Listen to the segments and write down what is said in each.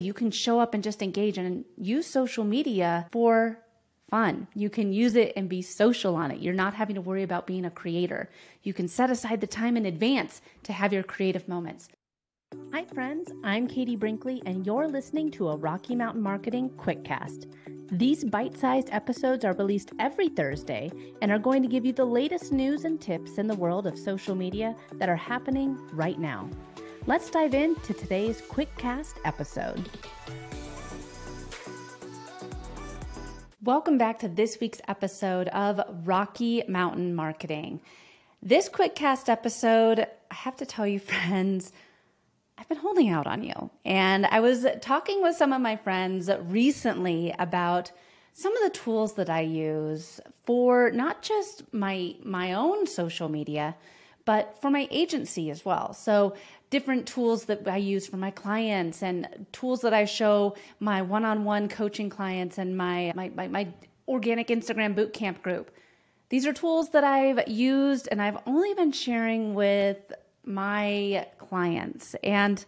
You can show up and just engage and use social media for fun. You can use it and be social on it. You're not having to worry about being a creator. You can set aside the time in advance to have your creative moments. Hi, friends. I'm Katie Brinkley, and you're listening to a Rocky Mountain Marketing Quickcast. These bite sized episodes are released every Thursday and are going to give you the latest news and tips in the world of social media that are happening right now. Let's dive into today's Quickcast episode. Welcome back to this week's episode of Rocky Mountain Marketing. This Quickcast episode, I have to tell you, friends, I've been holding out on you. And I was talking with some of my friends recently about some of the tools that I use for not just my my own social media, but for my agency as well. So different tools that I use for my clients and tools that I show my one-on-one coaching clients and my my, my, my organic Instagram bootcamp group. These are tools that I've used and I've only been sharing with my clients. And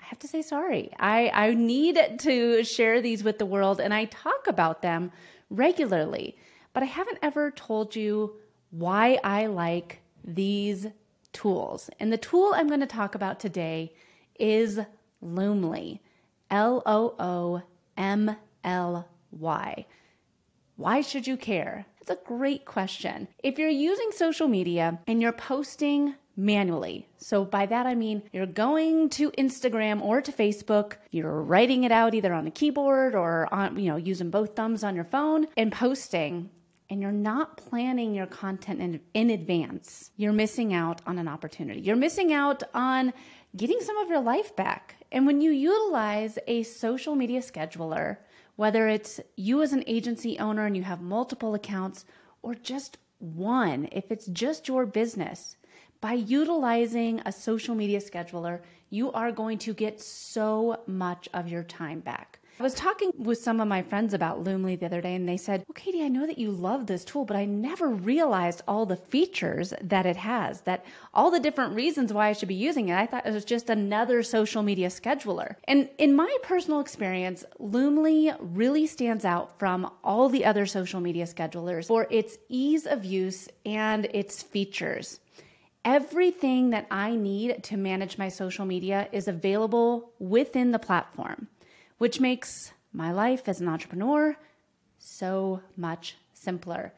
I have to say sorry. I, I need to share these with the world and I talk about them regularly, but I haven't ever told you why I like these tools. And the tool I'm going to talk about today is Loomly. L O O M L Y. Why should you care? That's a great question. If you're using social media and you're posting manually. So by that I mean you're going to Instagram or to Facebook, you're writing it out either on the keyboard or on you know using both thumbs on your phone and posting and you're not planning your content in, in advance, you're missing out on an opportunity. You're missing out on getting some of your life back. And when you utilize a social media scheduler, whether it's you as an agency owner and you have multiple accounts, or just one, if it's just your business, by utilizing a social media scheduler, you are going to get so much of your time back. I was talking with some of my friends about Loomly the other day, and they said, Well, Katie, I know that you love this tool, but I never realized all the features that it has, that all the different reasons why I should be using it. I thought it was just another social media scheduler. And in my personal experience, Loomly really stands out from all the other social media schedulers for its ease of use and its features. Everything that I need to manage my social media is available within the platform which makes my life as an entrepreneur so much simpler.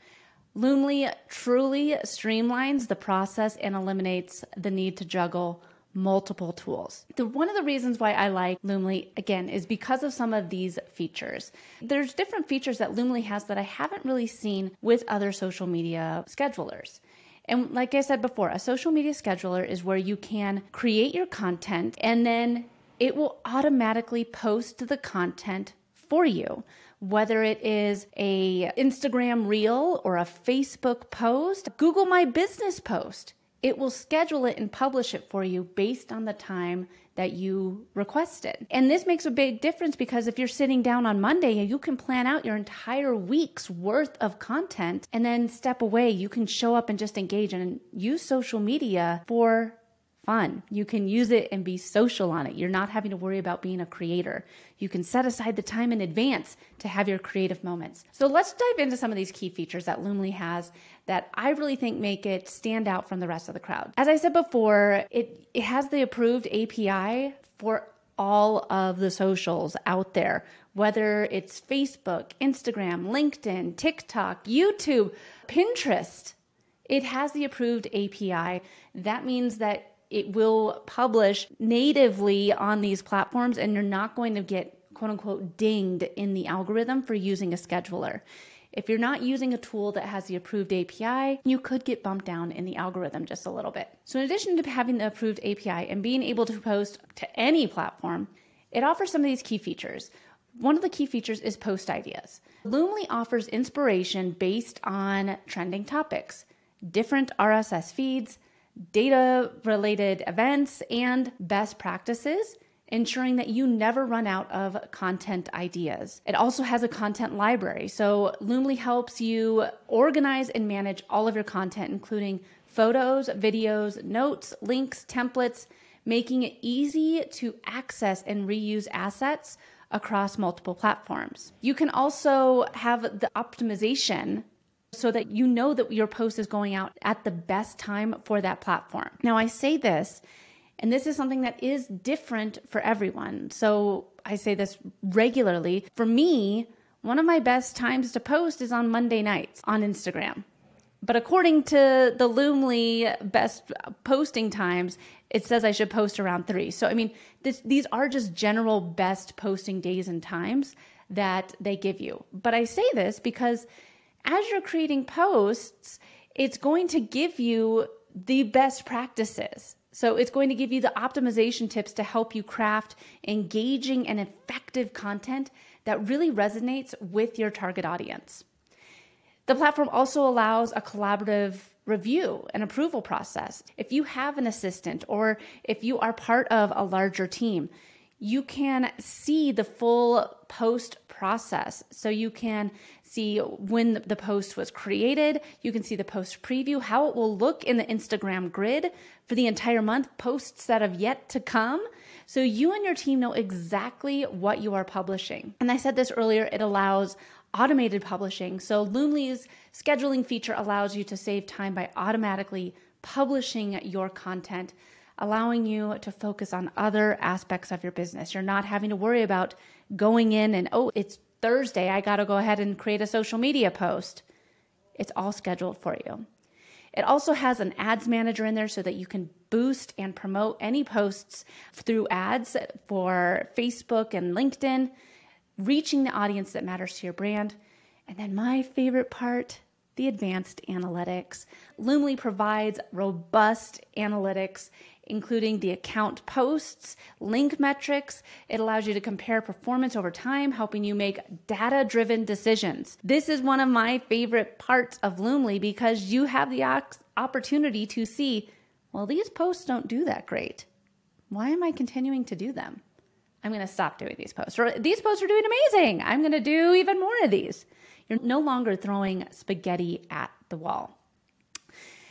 Loomly truly streamlines the process and eliminates the need to juggle multiple tools. The one of the reasons why I like Loomly again is because of some of these features. There's different features that Loomly has that I haven't really seen with other social media schedulers. And like I said before, a social media scheduler is where you can create your content and then it will automatically post the content for you whether it is a Instagram reel or a Facebook post, Google My Business post. It will schedule it and publish it for you based on the time that you requested. And this makes a big difference because if you're sitting down on Monday, you can plan out your entire week's worth of content and then step away. You can show up and just engage and use social media for fun. You can use it and be social on it. You're not having to worry about being a creator. You can set aside the time in advance to have your creative moments. So let's dive into some of these key features that Loomly has that I really think make it stand out from the rest of the crowd. As I said before, it, it has the approved API for all of the socials out there, whether it's Facebook, Instagram, LinkedIn, TikTok, YouTube, Pinterest. It has the approved API. That means that it will publish natively on these platforms and you're not going to get quote unquote dinged in the algorithm for using a scheduler. If you're not using a tool that has the approved API, you could get bumped down in the algorithm just a little bit. So, in addition to having the approved API and being able to post to any platform, it offers some of these key features. One of the key features is post ideas. Loomly offers inspiration based on trending topics, different RSS feeds, data related events, and best practices, ensuring that you never run out of content ideas. It also has a content library. So Loomly helps you organize and manage all of your content, including photos, videos, notes, links, templates, making it easy to access and reuse assets across multiple platforms. You can also have the optimization so that you know that your post is going out at the best time for that platform. Now, I say this, and this is something that is different for everyone. So I say this regularly. For me, one of my best times to post is on Monday nights on Instagram. But according to the Loomly best posting times, it says I should post around three. So, I mean, this, these are just general best posting days and times that they give you. But I say this because as you're creating posts, it's going to give you the best practices. So it's going to give you the optimization tips to help you craft engaging and effective content that really resonates with your target audience. The platform also allows a collaborative review and approval process. If you have an assistant or if you are part of a larger team, you can see the full post process. So you can see when the post was created, you can see the post preview, how it will look in the Instagram grid for the entire month, posts that have yet to come. So you and your team know exactly what you are publishing. And I said this earlier, it allows automated publishing. So Loomly's scheduling feature allows you to save time by automatically publishing your content allowing you to focus on other aspects of your business. You're not having to worry about going in and, oh, it's Thursday, I got to go ahead and create a social media post. It's all scheduled for you. It also has an ads manager in there so that you can boost and promote any posts through ads for Facebook and LinkedIn, reaching the audience that matters to your brand. And then my favorite part, the advanced analytics. Loomly provides robust analytics including the account posts, link metrics. It allows you to compare performance over time, helping you make data driven decisions. This is one of my favorite parts of Loomly because you have the opportunity to see, well, these posts don't do that great. Why am I continuing to do them? I'm going to stop doing these posts. Or these posts are doing amazing. I'm going to do even more of these. You're no longer throwing spaghetti at the wall.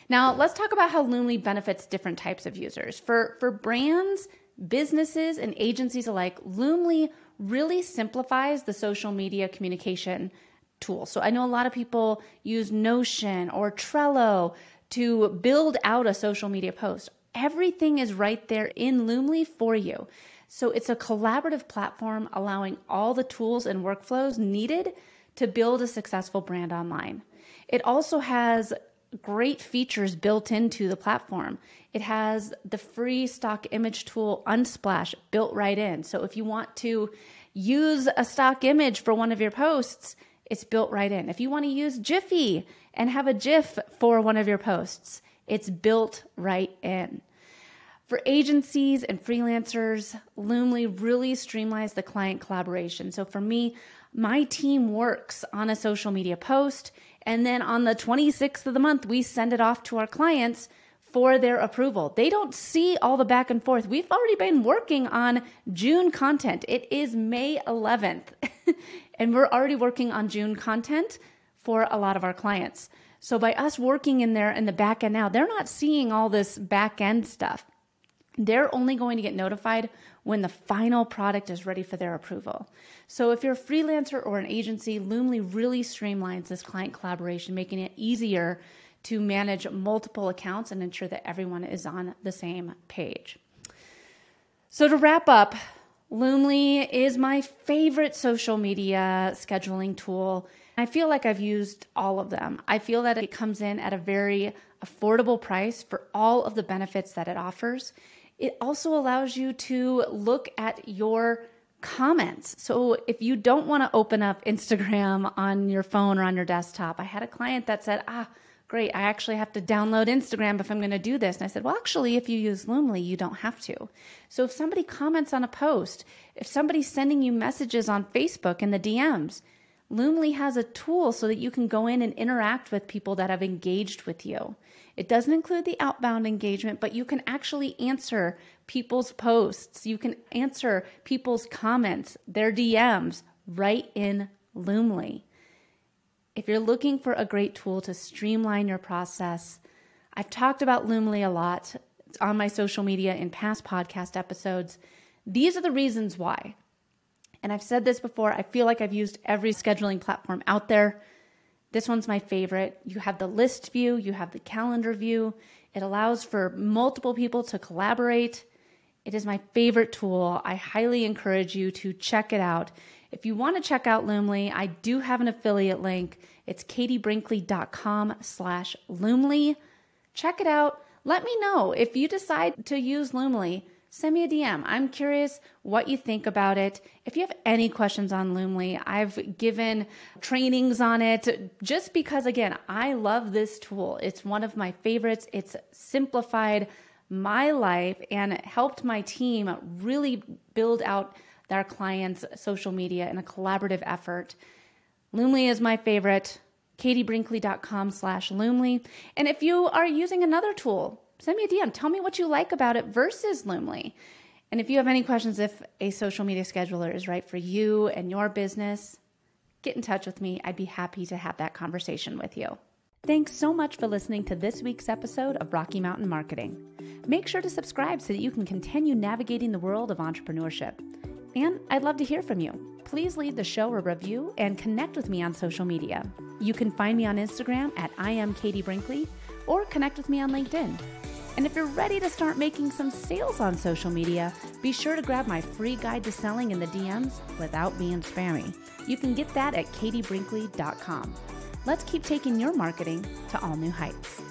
Now, let's talk about how Loomly benefits different types of users. For, for brands, businesses, and agencies alike, Loomly really simplifies the social media communication tool. So I know a lot of people use Notion or Trello to build out a social media post. Everything is right there in Loomly for you. So it's a collaborative platform allowing all the tools and workflows needed to build a successful brand online. It also has great features built into the platform. It has the free stock image tool Unsplash built right in. So if you want to use a stock image for one of your posts, it's built right in. If you want to use Giphy and have a GIF for one of your posts, it's built right in. For agencies and freelancers, Loomly really streamlines the client collaboration. So for me, my team works on a social media post and then on the 26th of the month, we send it off to our clients for their approval. They don't see all the back and forth. We've already been working on June content. It is May 11th, and we're already working on June content for a lot of our clients. So by us working in there in the back end now, they're not seeing all this back end stuff. They're only going to get notified when the final product is ready for their approval. So if you're a freelancer or an agency, Loomly really streamlines this client collaboration, making it easier to manage multiple accounts and ensure that everyone is on the same page. So to wrap up, Loomly is my favorite social media scheduling tool. I feel like I've used all of them. I feel that it comes in at a very affordable price for all of the benefits that it offers. It also allows you to look at your comments. So if you don't want to open up Instagram on your phone or on your desktop, I had a client that said, ah, great, I actually have to download Instagram if I'm going to do this. And I said, well, actually, if you use Loomly, you don't have to. So if somebody comments on a post, if somebody's sending you messages on Facebook in the DMs, Loomly has a tool so that you can go in and interact with people that have engaged with you. It doesn't include the outbound engagement, but you can actually answer people's posts. You can answer people's comments, their DMs right in Loomly. If you're looking for a great tool to streamline your process, I've talked about Loomly a lot on my social media in past podcast episodes. These are the reasons why. And I've said this before, I feel like I've used every scheduling platform out there. This one's my favorite. You have the list view, you have the calendar view. It allows for multiple people to collaborate. It is my favorite tool. I highly encourage you to check it out. If you want to check out Loomly, I do have an affiliate link. It's katiebrinkley.com slash Loomly. Check it out. Let me know if you decide to use Loomly send me a DM. I'm curious what you think about it. If you have any questions on Loomly, I've given trainings on it just because, again, I love this tool. It's one of my favorites. It's simplified my life and helped my team really build out their clients' social media in a collaborative effort. Loomly is my favorite. katiebrinkley.com slash Loomly. And if you are using another tool, send me a DM. Tell me what you like about it versus Loomly. And if you have any questions if a social media scheduler is right for you and your business, get in touch with me. I'd be happy to have that conversation with you. Thanks so much for listening to this week's episode of Rocky Mountain Marketing. Make sure to subscribe so that you can continue navigating the world of entrepreneurship. And I'd love to hear from you. Please leave the show a review and connect with me on social media. You can find me on Instagram at I am Katie Brinkley or connect with me on LinkedIn. And if you're ready to start making some sales on social media, be sure to grab my free guide to selling in the DMs without being spammy. You can get that at katiebrinkley.com. Let's keep taking your marketing to all new heights.